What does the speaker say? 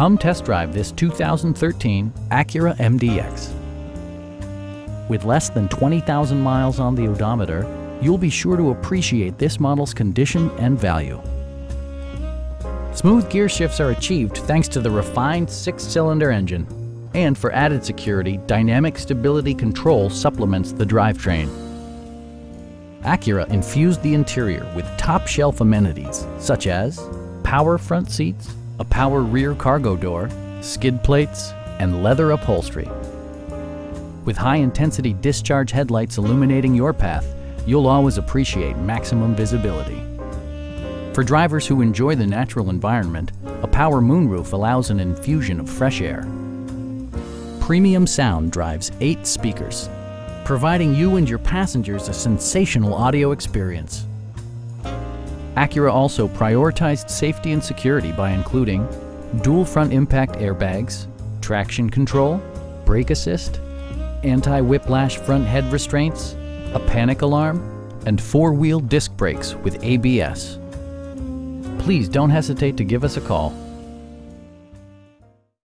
Come test drive this 2013 Acura MDX. With less than 20,000 miles on the odometer, you'll be sure to appreciate this model's condition and value. Smooth gear shifts are achieved thanks to the refined six-cylinder engine. And for added security, Dynamic Stability Control supplements the drivetrain. Acura infused the interior with top-shelf amenities such as power front seats, a power rear cargo door, skid plates, and leather upholstery. With high-intensity discharge headlights illuminating your path, you'll always appreciate maximum visibility. For drivers who enjoy the natural environment, a power moonroof allows an infusion of fresh air. Premium sound drives eight speakers, providing you and your passengers a sensational audio experience. Acura also prioritized safety and security by including dual front impact airbags, traction control, brake assist, anti-whiplash front head restraints, a panic alarm, and four-wheel disc brakes with ABS. Please don't hesitate to give us a call